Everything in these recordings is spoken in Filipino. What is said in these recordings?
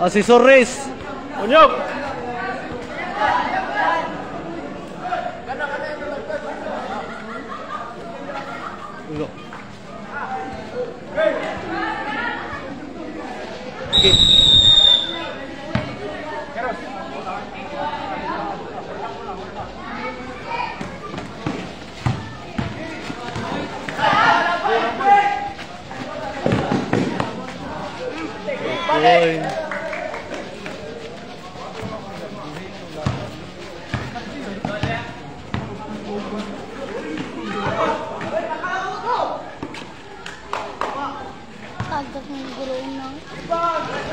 Asesor Reyes. ¡Oñop!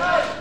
Right.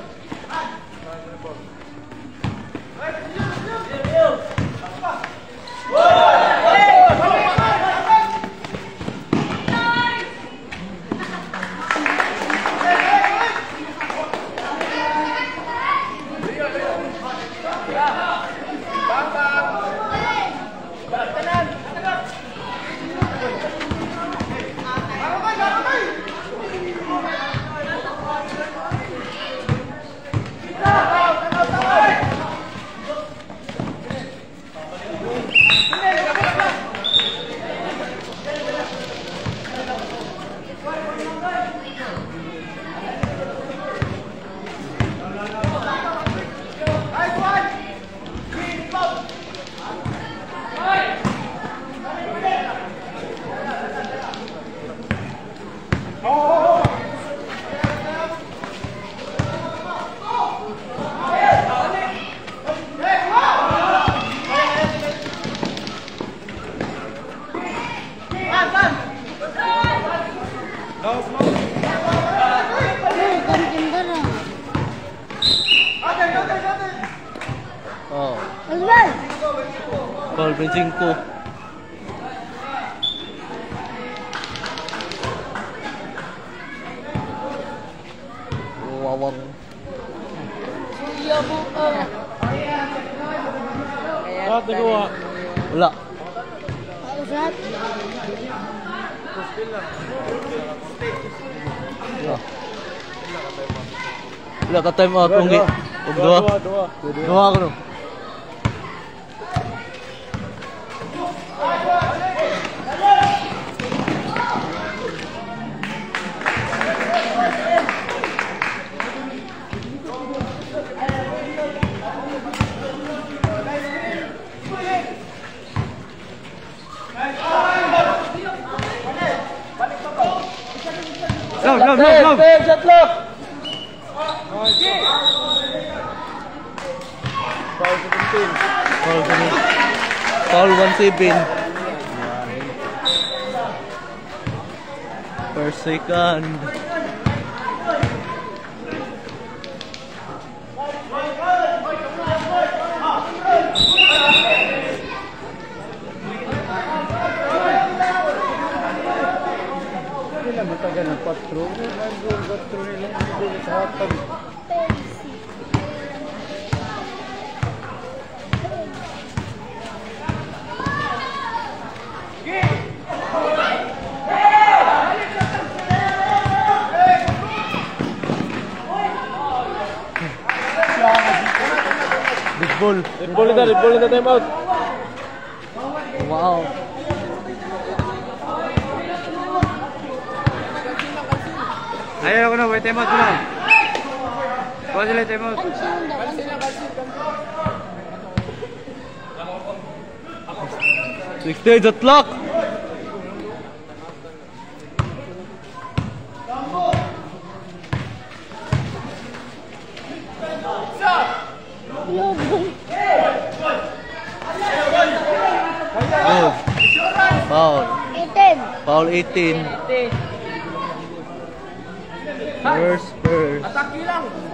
riêng cô wow wow Ah, tengo a... Hola. Là có dạ. dạ. dạ, tên mà tôi nghĩ. Đúng không? Đúng không? Đúng không? living. Per second. Ball. Red ball na, red ball na time out. Wow. Ayaw ko na, wait time out ko na. Kuha sila time out. Sixteen shot lock. Lobo. Good. Foul. Foul 18. First, first. Contact.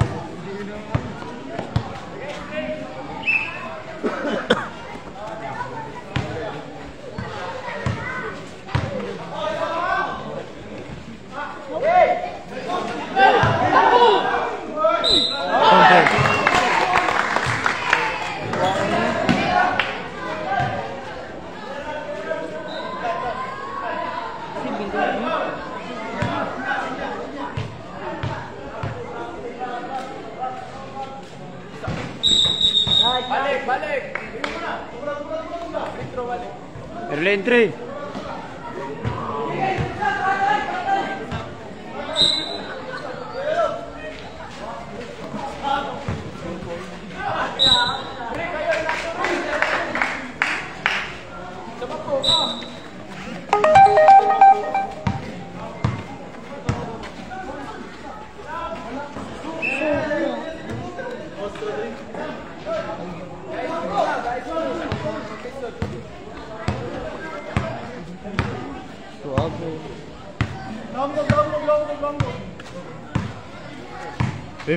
Entrei.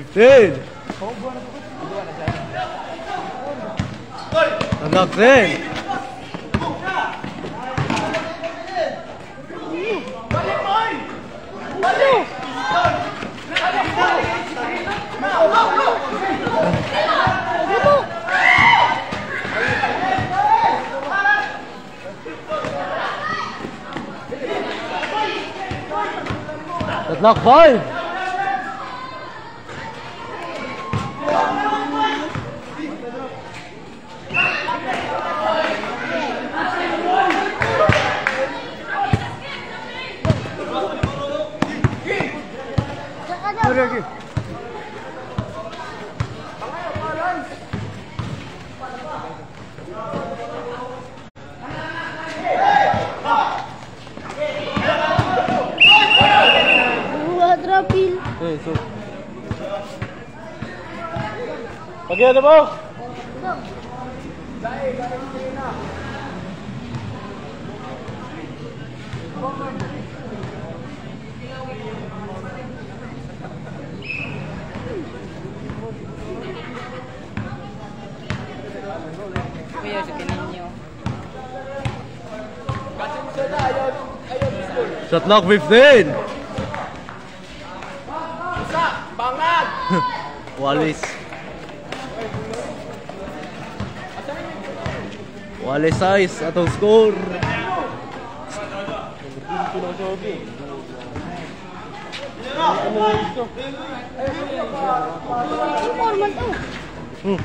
15. Nothing. That's not five. দিয়ে দেবো Shot 15. Walis size atong score. Formal to. Hmm.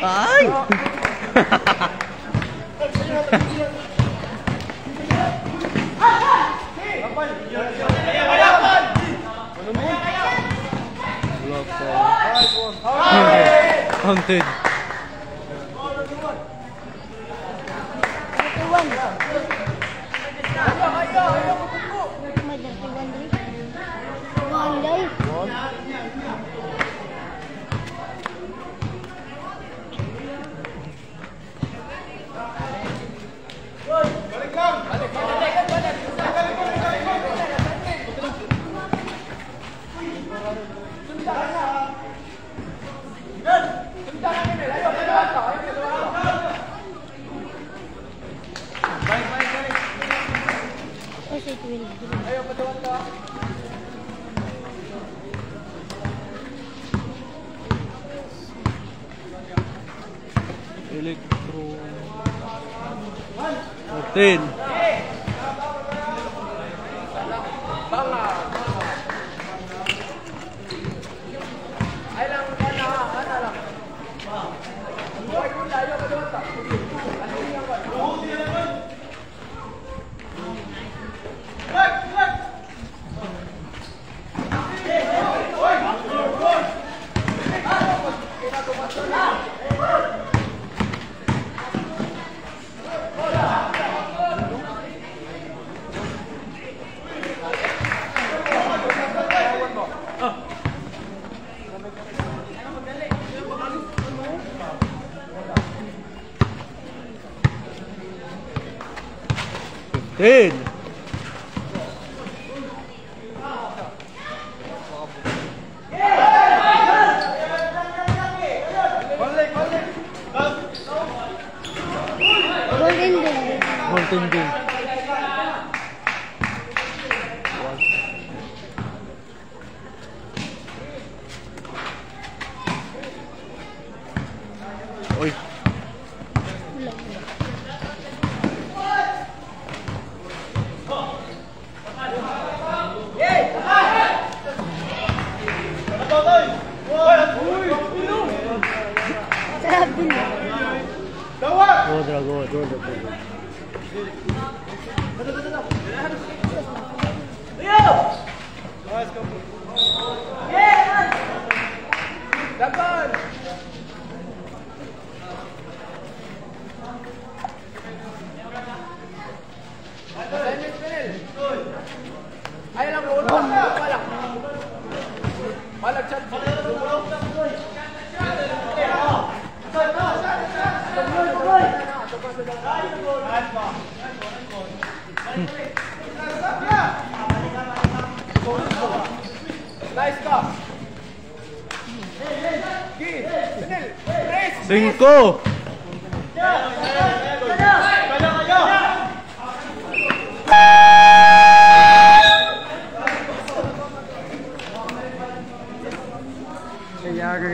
Ay! 判定。Kasi 12. Electro. 14. 怎么了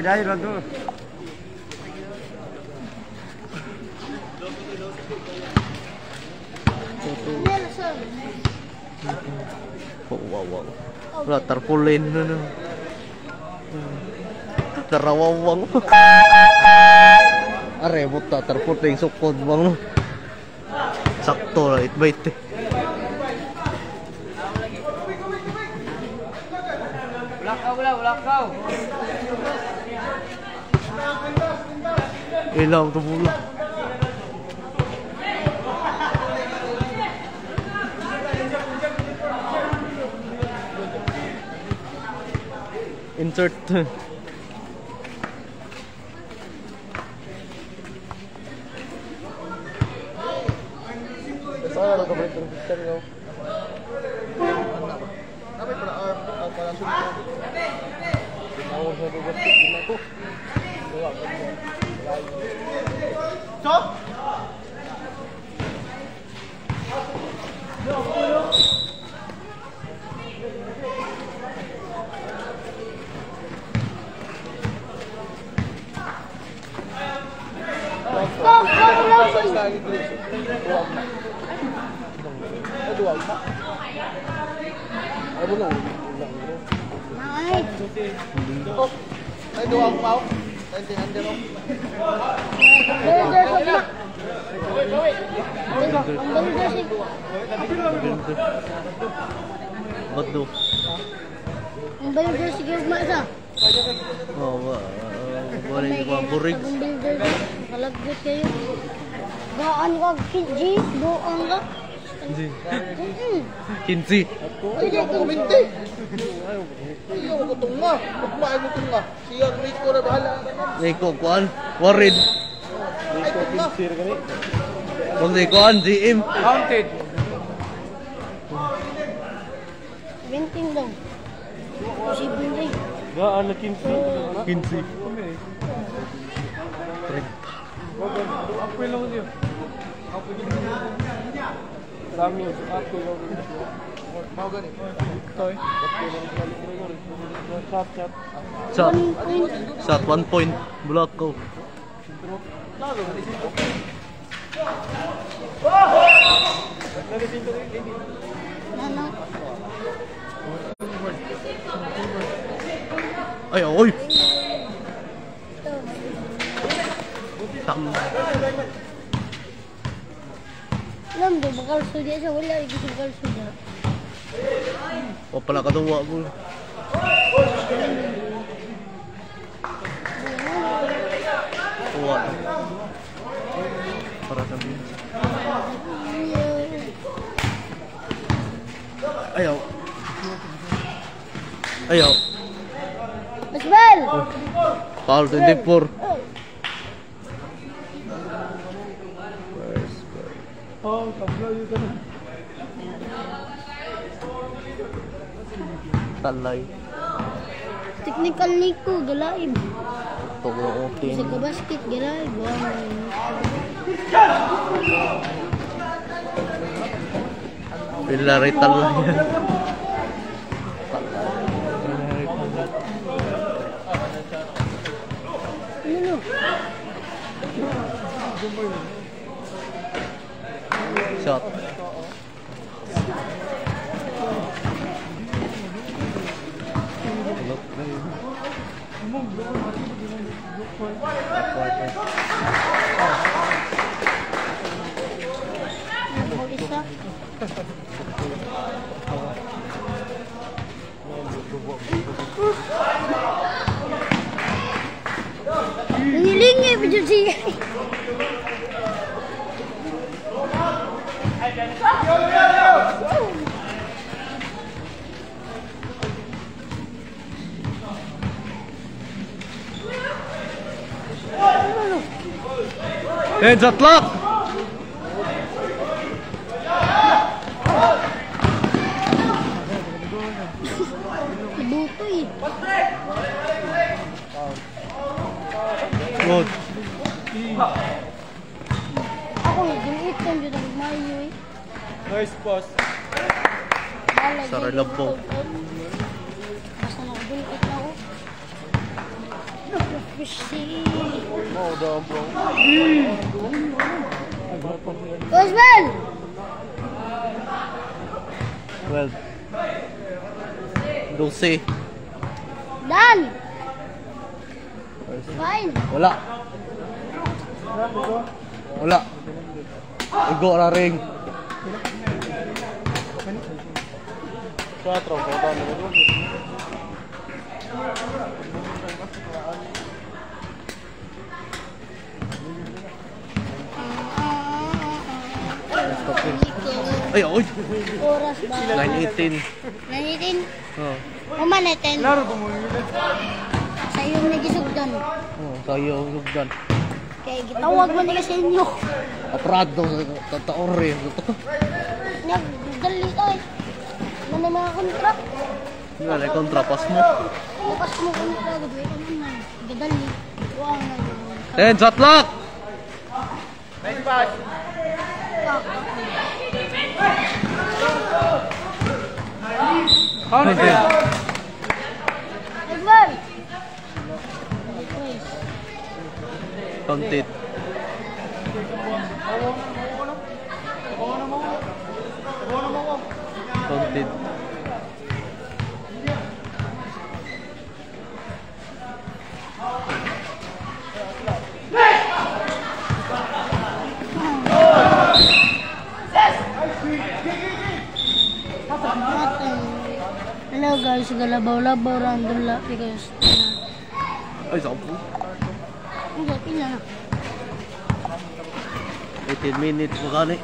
David itu. Oh, wow, wow. Terpulin. Terawang. Ah, Terputing sukun bang. Sakto lah, baik 1라운드 몰라. 인서트 Ang balik jersey kayo kumasa. Oh, wa. Wala yung mga burig. Ang kayo. Gaan ka, G. Doon ka. Mm-mm. Kinsi. Pwede ka. Iyo ko tunga. Kumain mo tunga. Siya Rico na bahala. Iko, kuan. Warid. Kung di kuan, GM. Counted. Venting daw. Posible din. Gaan na kinsi. Kinsi. Ako lang niyo. Dami yun. Ako lang niyo. Mau gani. Toy. Shot, shot. Shot. Point. Shot, one point. Block ko. Ano? Ay, oy! Ito. Tam. Alam mo, bakal sudya sa wala. Ibig bakal sudya. O pala katuwa ko. Tuwa. Para sa bin. Ayaw. Ayaw. Basbal! Foul 24. Oh, tablaw yun ka na. Talay. Technical Nico, galaib. Ito ko ang Isa ka basket, galaib. Wow. Pilarital lang yan. Shot. Look, Hiling eh, baju dia. Clock! Ibuto eh. Good. Ako, diliit lang dyan ang mayo eh. Nice pass. Balag Sa yung tawag. Basta na na ako. Fishy. Mau dah bro. Osman! Well. Dulce. Dan! Fine. Wala. Wala. Igo na ring. Cuatro, botan dulu. Ay, oy. Oras ba? 918. Nanitin? Oh. Umanitin. Sa iyo nagisugdan. Oh, kayo lugdan. Kaya gitawag mo nila sa inyo. Aprado sa tataore. Nagdali ay. Ano na mga kontrak? Wala ay kontrapas mo. Bukas mo kontra. Gagawin ka naman. Gadali. Wow na yun. Ten shot clock. Counted. Edward! Counted. Counted. Hello guys, galabaw-labaw random lapi guys. Ay, sampu. Hindi, pila na. 18 minutes magani.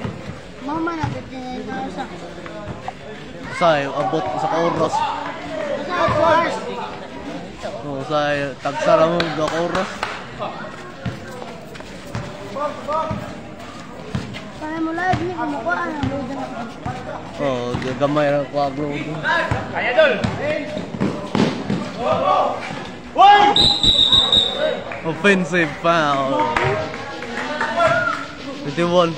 Mama na, bitin na sa... Say, abot sa oras. Sa hours. Oh, say, tagsa lang mo sa oras. Kaya mo live ni kumukuha na load na. Oh, gagamay lang ko aglo. Offensive foul. 21.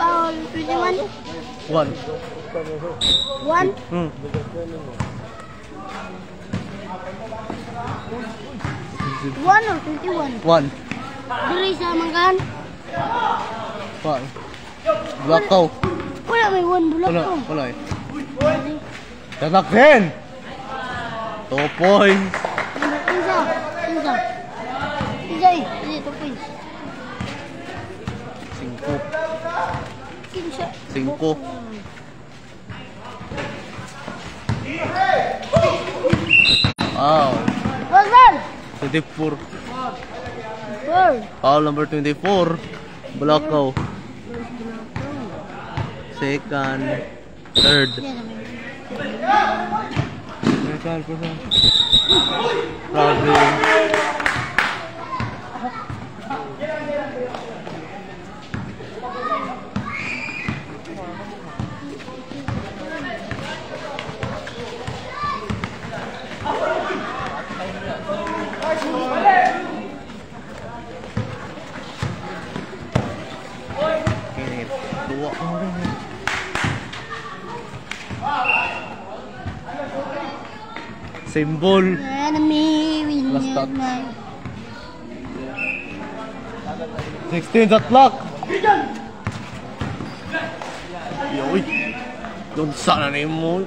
Paul, 21. 1. 1. Hmm. One or 21? 1. Diri sa manggan. 1. Blackout. Wala may one bulak Wala, ko. wala eh. Tanak din! 2 points. Insa, insa. Insa eh, insa ito po 5. Insa. 5. Wow. Wagwan! 24. Foul number 24. Blackout. Second. Third. Yan Symbol. Last touch. my... 16 shot clock. Yoy. Doon sana na yung mo.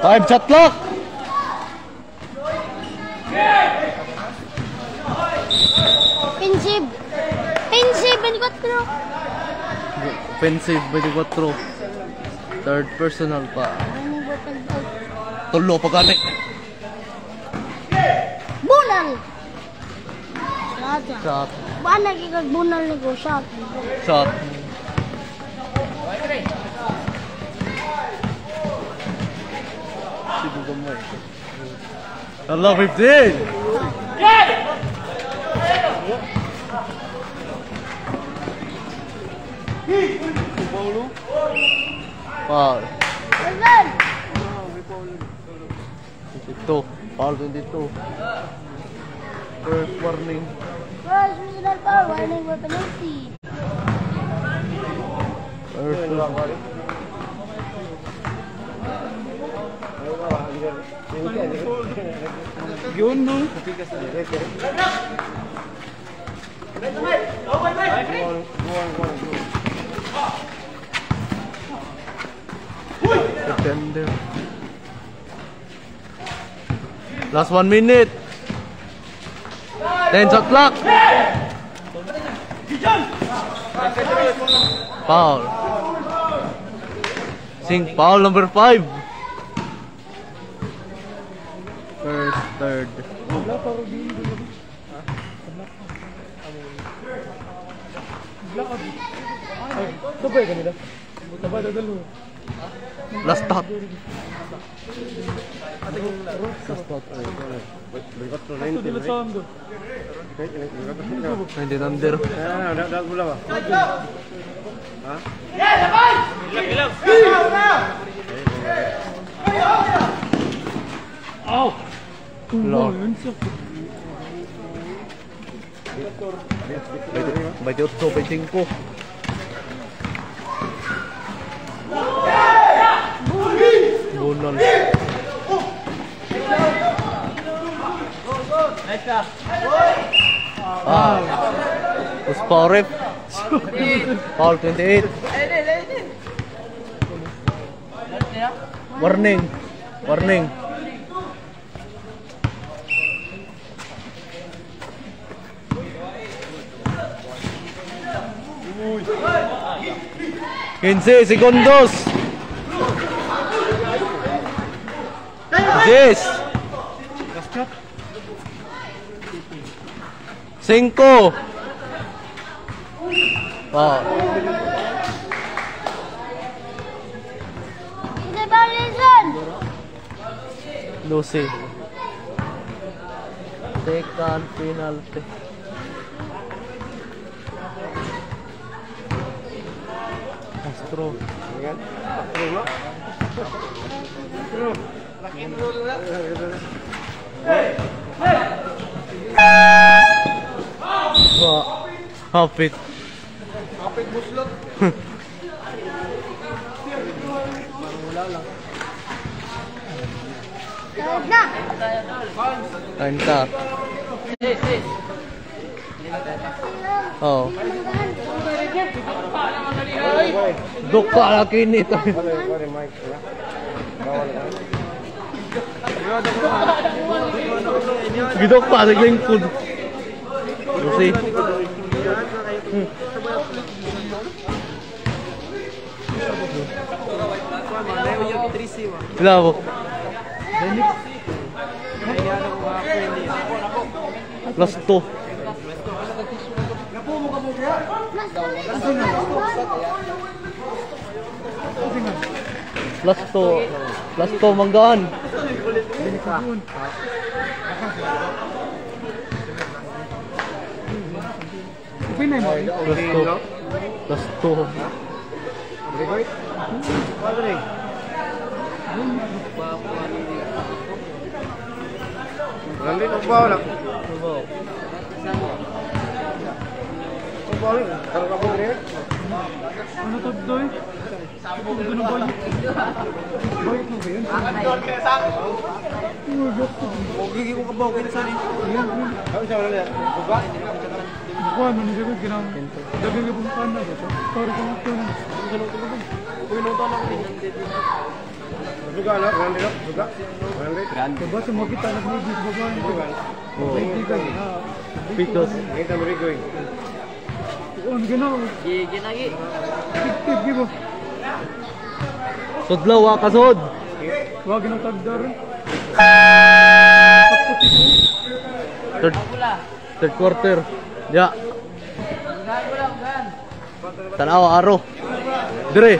Five shot clock. Offensive by the Quattro. Third personal pa. Tulo pa gani. Bunal! Shot. Shot. Ba nagigag bunal ni ko? Shot. Shot. Hello, 15! Yes! Paulo. Paul. itu First warning. First warning penalti. First warning. Defender. Last one minute. Ten shot clock. Foul. Sing foul number five. First, third. Sabay kanila. Sabay na dalawa. Last stop. Hindi number. Ah, dapat pula ba? Ha? Yeah, laban! Bilang, bilang. Au! Lord. Baik, baik, baik, baik, baik, baik, baik, im LOL. Wow. What's power rip? Power 28. Warning. Warning. Quince segundos. 10 5 oh. Lucy. Teca al penalti Wah, hopit. Hopit buslot. Oh. Dukta laki nito. Bawal Gidok pa sa lingkod. Lucy. Sila po. Plus 2. Plus 2. Plus 2 manggaan. Pinay mo. Plus 2. Plus 2. Nanti kau bawa lah. Kau bawa ni. Kalau kau bawa ni. Ano to doy? Ano to ng boy? Boy mo ba yun? Kau gigi kau bawa kini sana. Kau siapa ni? Buka. Bukuha mo ni Jago ginang. Dagang ka pong kana ba? Sorry ko ito na. Buka lah. Nanti lah. Buka. Nanti. Diba sa mga kita nag-movie sa babae ko. Oh. Kaibigan. Pitos. Kita beri going on ginaw. Gigi na gi. Tip gi mo. Sudlaw wa kasod. Wa ginaw tagdar. Third, third quarter. Ya. Tanaw aro. Dire.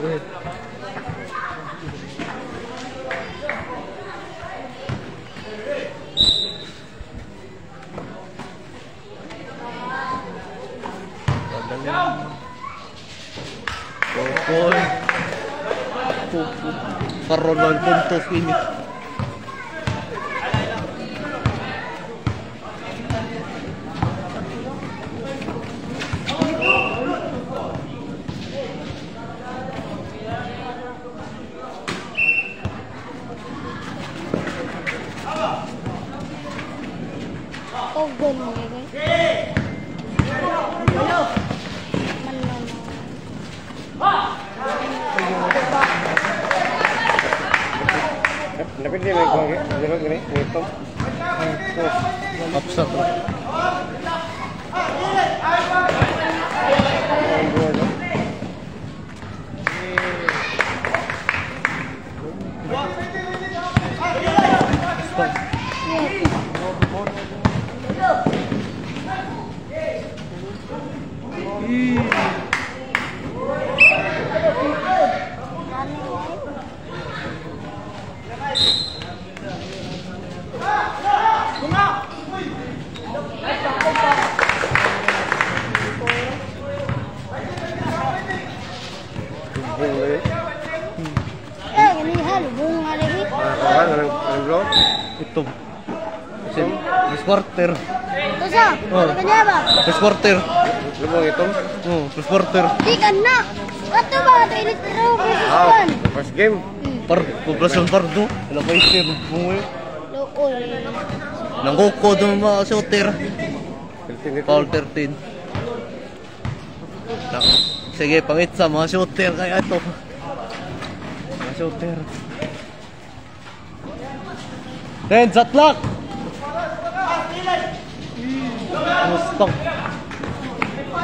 Dire. ronda en punto. porter. Lumo itong? Oo, uh, plus porter. Di na! Kato ba ito ilitro versus ah, one? First game? Hmm. Par, plus one par do. Wala pa ito yung bungoy. Lool. Nanguko doon mga shooter. Paul 13. Na, sige, pangit sa mga shooter kaya ito. Mga shooter. Then, zatlak! Mustang.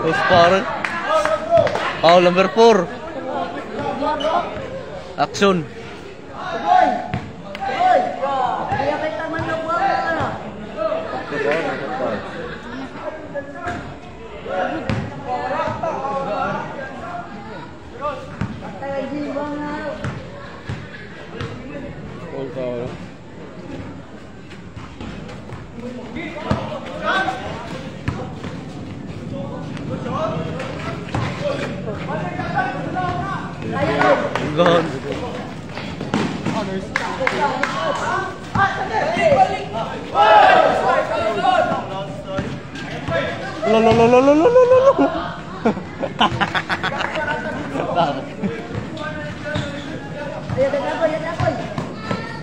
Tapos parang. Foul number 4. Action. Gone. Lo lo lo lo lo lo lo lo lo.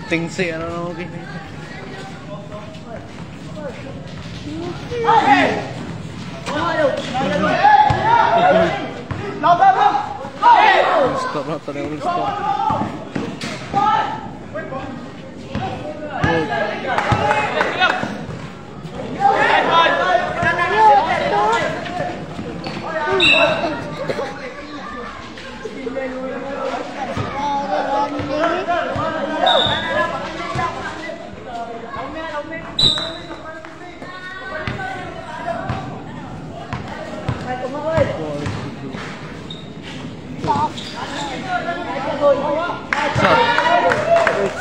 Tingsi ano na okay. Stop tornata neurostorm. Thank you.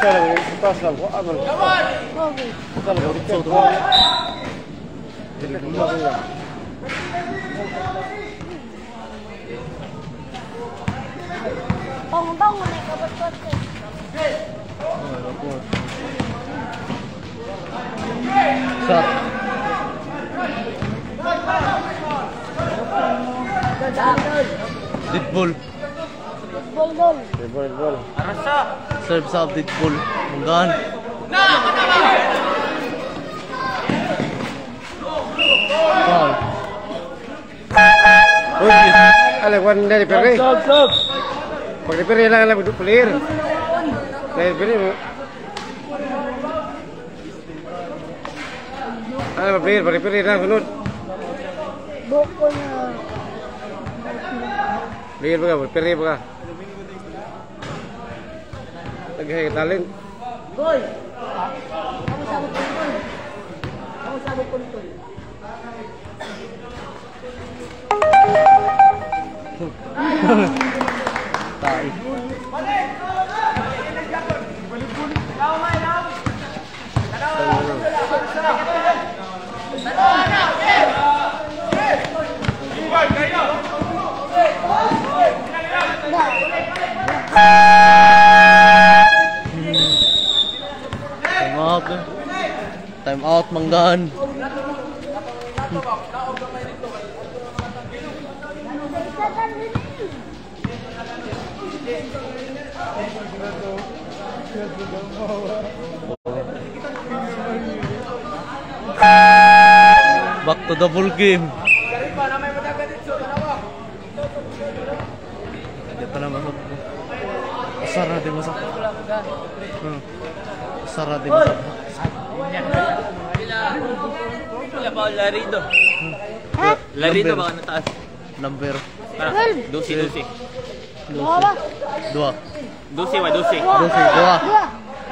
숟가락을 숟가락하고 악을 숟가락 머리 빼고 이렇게 눈 막으려고 엉덩이에 가볼. 것 같아 자 ritbol ritbol ritbol ritbol arasa serve sa update pool. Mungan. Foul. Lang lang duduk pelir. Dari lang Pelir. Tagay talent. Boy! Kamu sabot kontol. Kamu sabot kontol. Tai. Time out, Manggan. Back to the full game. Sarah di masak. Hmm. Sarah di masak. Wala pa Larido. Ha? Larido baka nataas. Number Twelve. Dusi, dusi. Dua ba? dua. Dusi wa, dusi. Dua. Dusi, dua. Dua.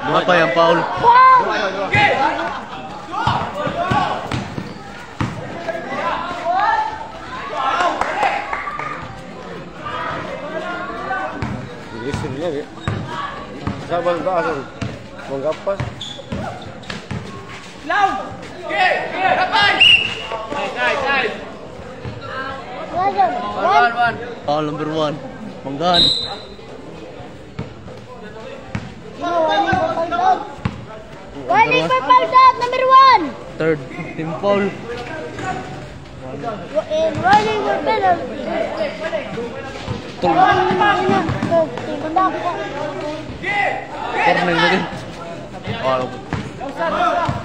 Dua pa yung foul. Wow! Aggressive lang eh. Sabal ba? Manggapas. Seven. One. Foul number one. Manggan. For. Warning for foul out. Number one. Third team foul. And warning for penalty. Warning na. So, tibak ko. Warning na din. Foul. Foul.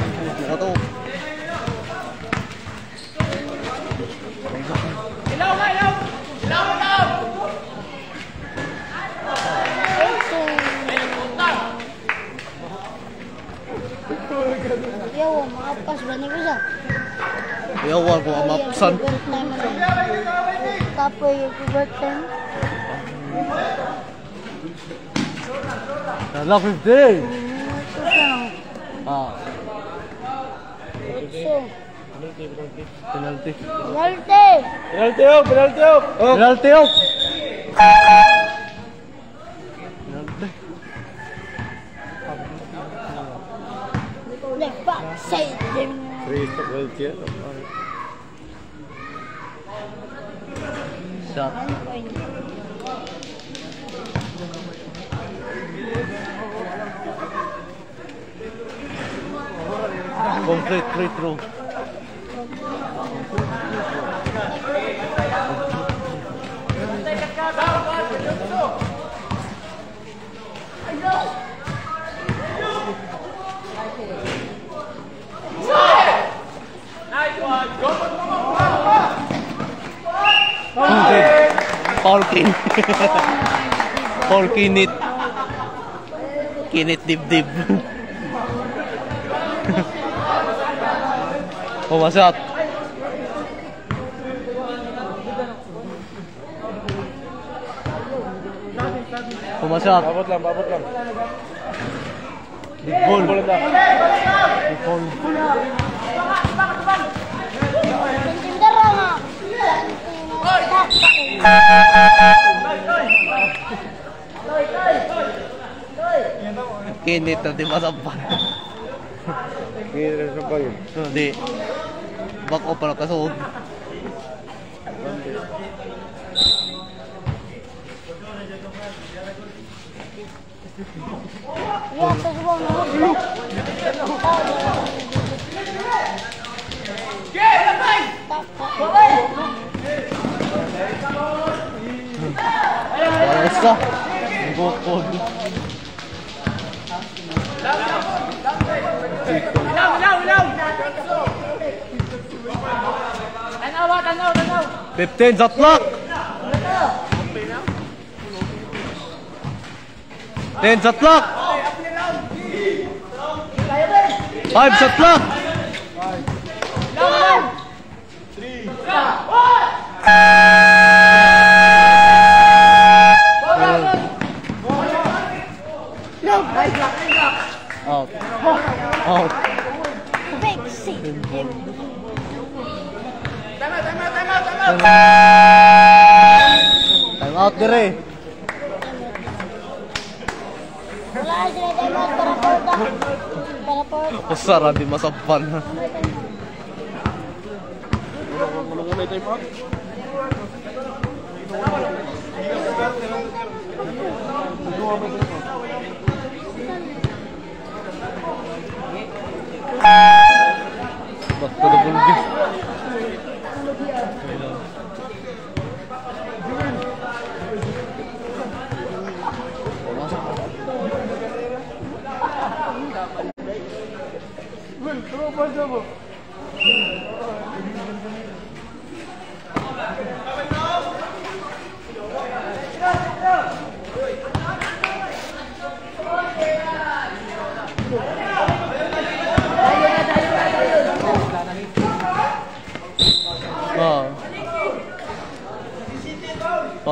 ya makapkas ba ni pesan. Tapi aku amapsan. Tapoy, birth time. Dala So, Penalty, penalty. Penalty. Penalty. Oh. Penalty up, penalty up. up. Penalty up. Penalty. Left back, save him. Three, well, yeah. Shot. Complete free throw. Paul Kin. Paul Kinit. Kinit dibdib. Pumasat. Pumasat. Babot lang, babot lang. Big ball. Ball na. Big ball. Kinit na di masampan. Kaya sa bayo. Hindi. Back off pala kasuod. Iya, sa subaw na huwag. Para isa. Bukod. Ilaw, ilaw, ilaw! Tanaw ba, tanaw, tanaw! 15 shot clock. 10 shot clock. 5 shot clock. Out. Out. Pexi. Time out dire. Wala sila tayo mga para porta. Para porta. Kusara di pot? Vamos, vamos, vamos.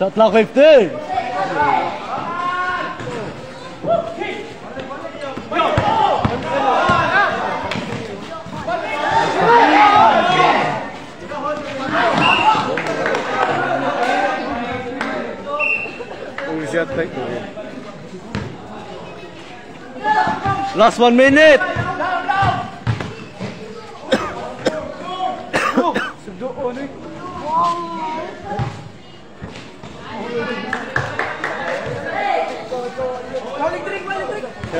Ça te l'a répété Last one minute.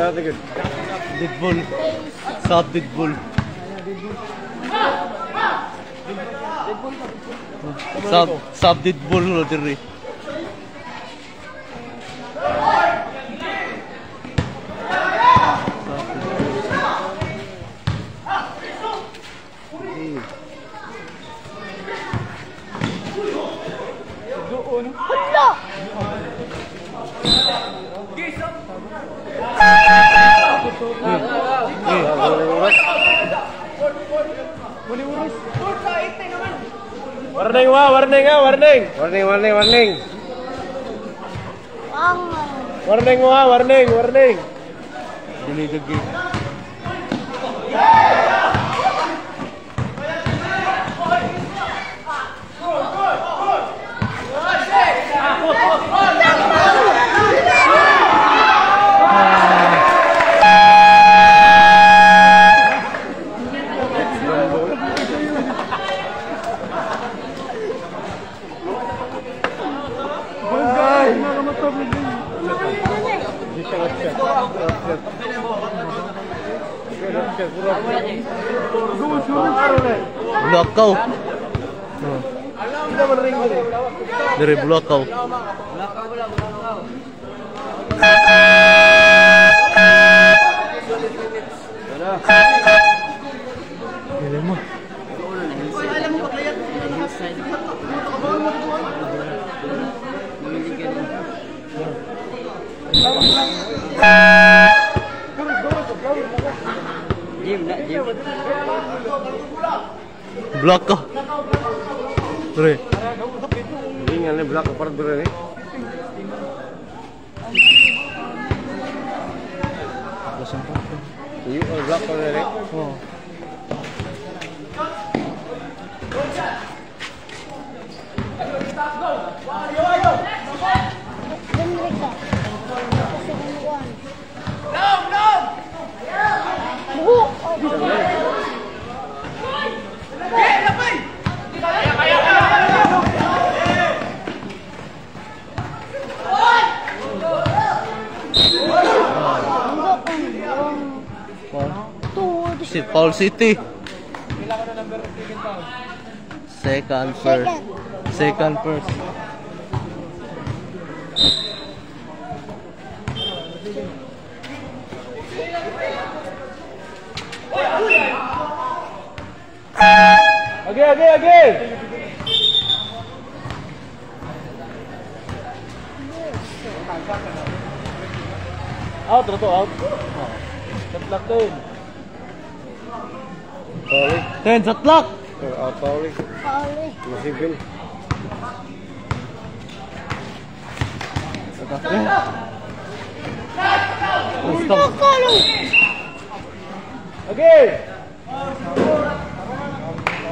क्या सात big bull सात सात big bull रोजरी Warning wa, warning ah, warning. Warning, warning, warning. Warning wa, warning, warning. Dili gagi. Jim, nak Jim. Blok kok. Bre. Ini ngene blok ke perut bre. Iya, blok oh. Si Paul City. Second first. Second. First. Agi agi agi. Out na to out. Tatlak din. Sorry. Ten, satlak! Out sorry. Pauli. Masipin. Gusto. Kakalo! Agi.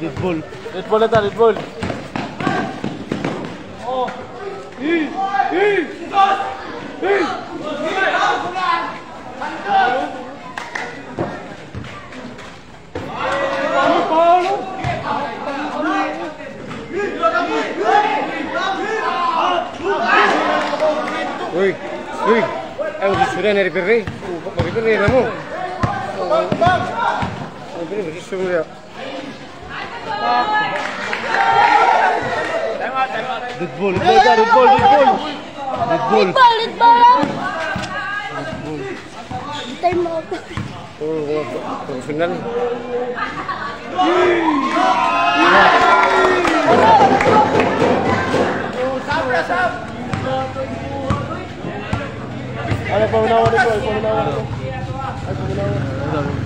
للبول للبول هذا للبول Uy, uy, es un disfrutante de Perré, un poco de Ramón. ¡Vamos, vamos! 그래 무슨 소리야? ya. 르볼다 르볼 르볼 르볼 르볼 르볼 르볼 final Vale, por una hora, por una hora. Por una hora.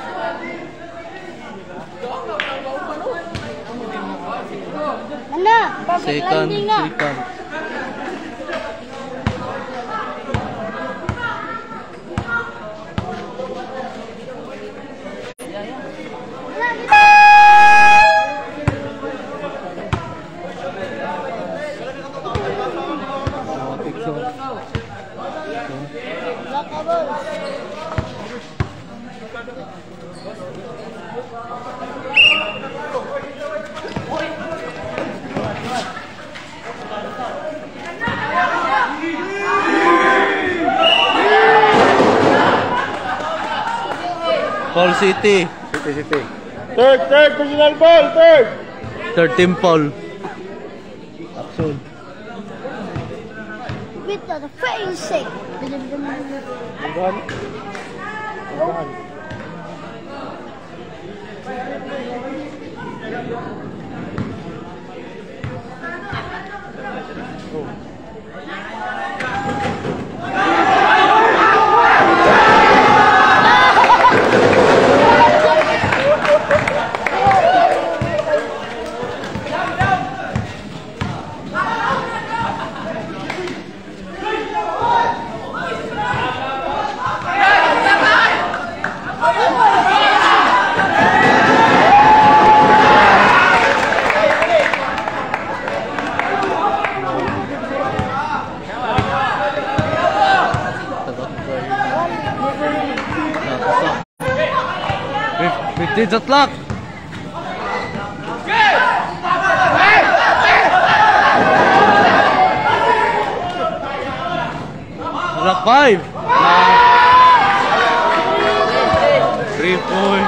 Perfect Second. Second. Paul City. City, City. Third, third, personal ball, third. Third Paul. Absol. With the fail safe. On. On. 50 jatlak. Jatlak 5. 3 points.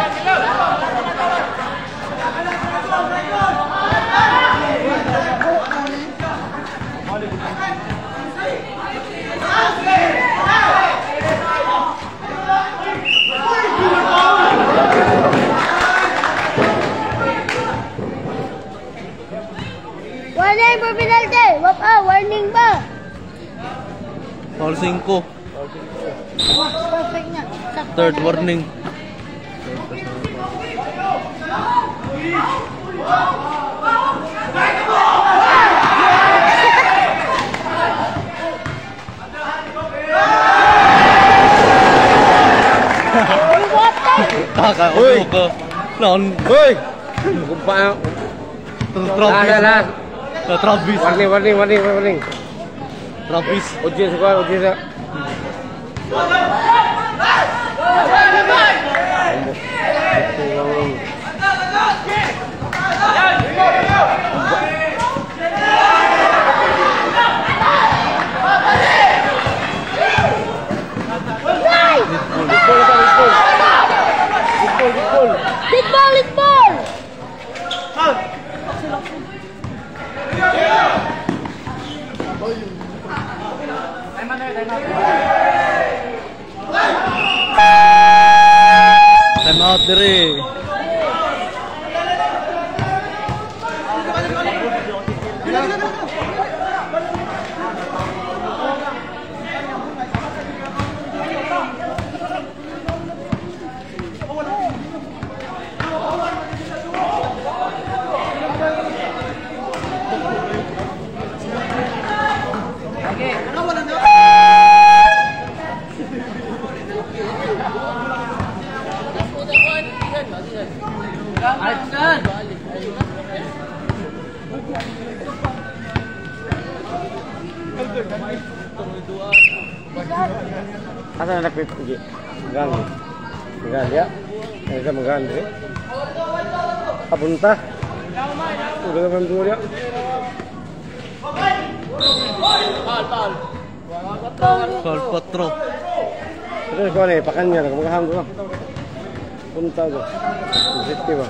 All 5. Third warning. Kakak, uy, non, uy, kumpa, terus terobis, terobis, warning, warning, warning, warning. Rabis. Oggi è qua, oggi è È Madri. No, no, no, Asan anak Gang. Gang dia. ya, kita menggandhi. Apa entah? Udah kan tuh dia. Kol patro, Terus kau nih pakannya, kamu kaham tuh. Entah tuh, sedikit.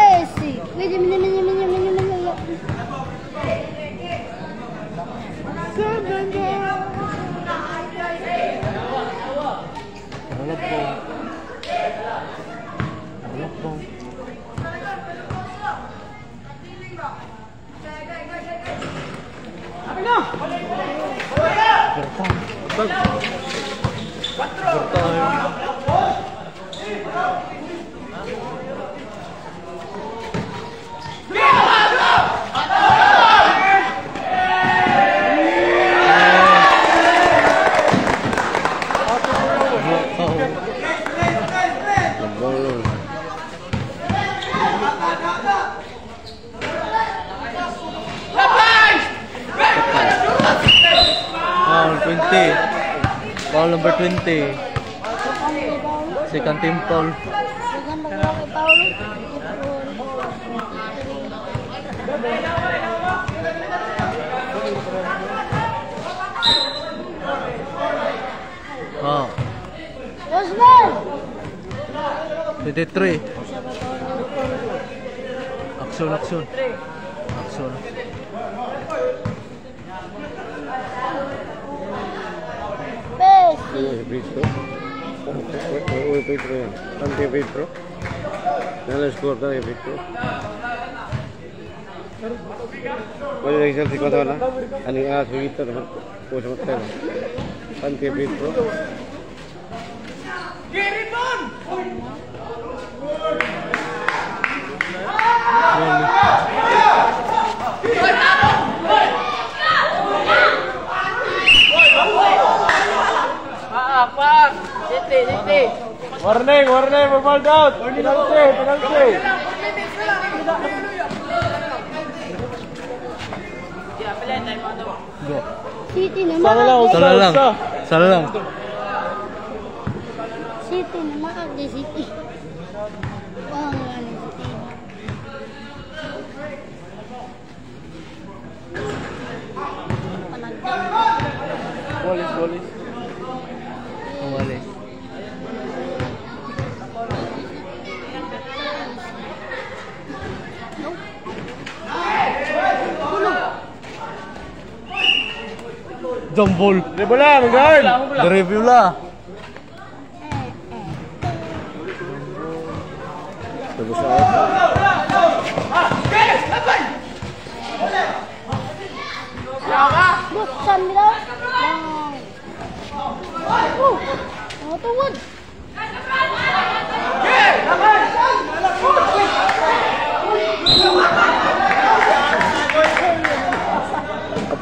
Mini, mini, mini, mini. teman oh sama teman pantai pintu kiri pun Warning, warning, verbal down. Penalti, penalti. Go. City naman. Sana lang. Sana lang. Sana lang. City naman. ate, City. Oh, ang galing City. Panagdan. Bolis, bolis. Umalis. Jambol. Dribble lang, guard. Review la. Tapos sa Buksan nila. Oh, ano tuwad? Tapos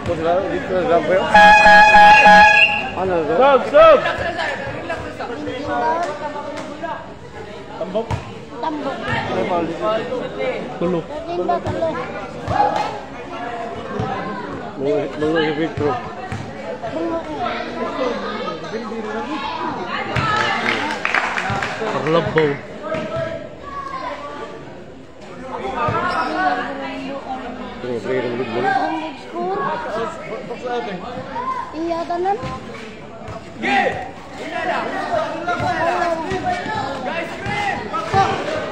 considérez l'avouer. Stop, stop! Tambok. Tambok. Tulog. Tulog. Tulog yung picture. Paglabaw. Si Victor. Bungo eh. Parlabaw. Mga player ng football. Ang score. Iya tanan.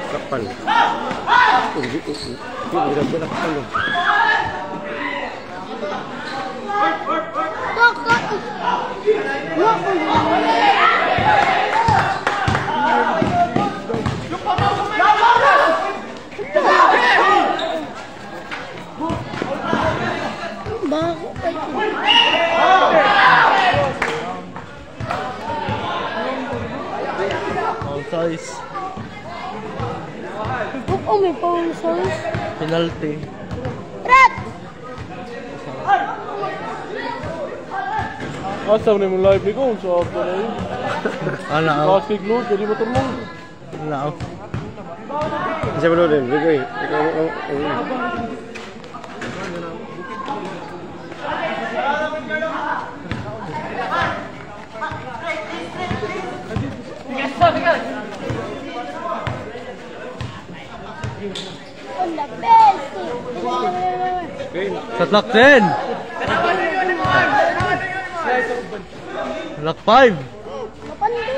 Kapan? Hindi ko. Hindi ko اصلا من لا يبلغون شباب انا خلاص في جلود يجيبوا طول لا جابوا له بيقول تطلقتين Lock 5. Kapandi.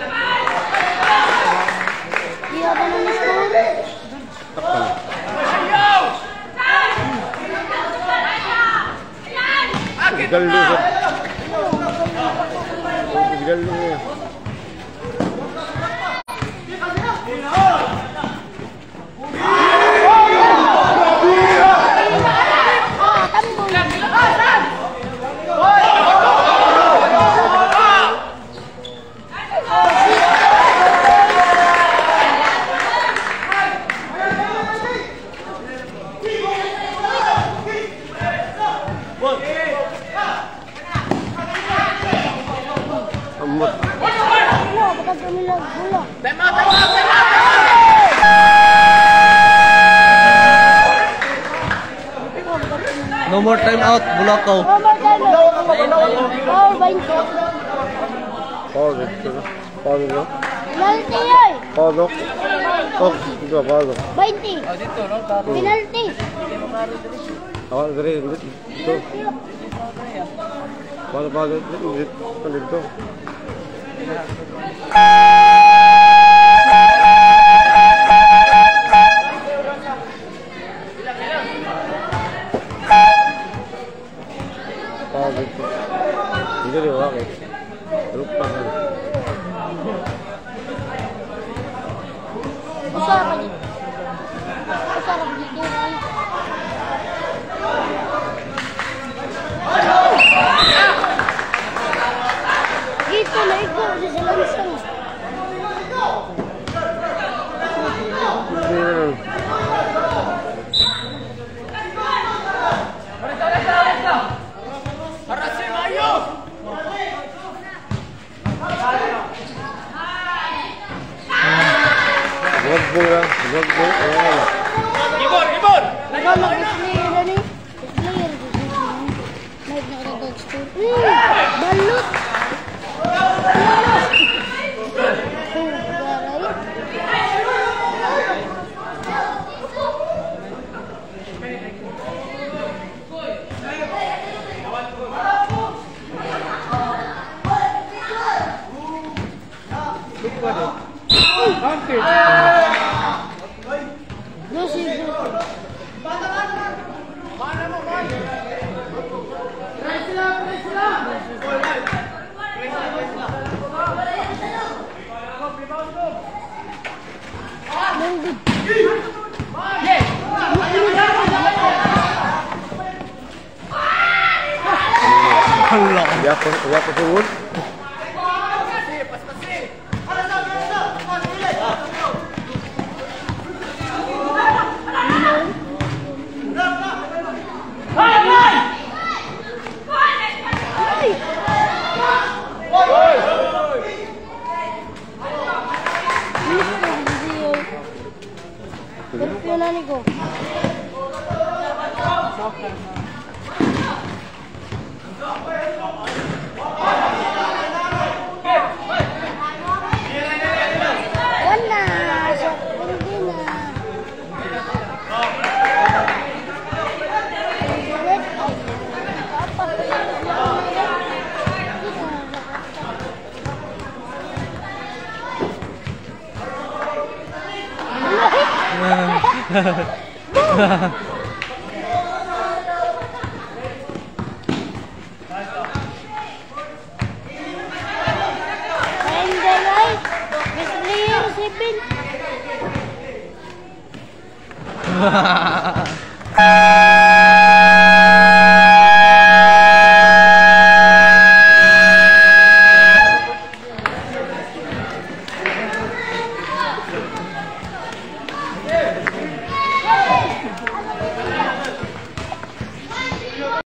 look. Time out, Block out, time out. No more time out, Bulaco. No more time out. Foul, 20. Foul, 20. Foul, 20. Penalty, eh. Foul, no. Oh, dito, foul, no. 20. Oh, dito, no? Penalty. Oh, dito, dito. Foul, foul, dito. Dito. Obrigado.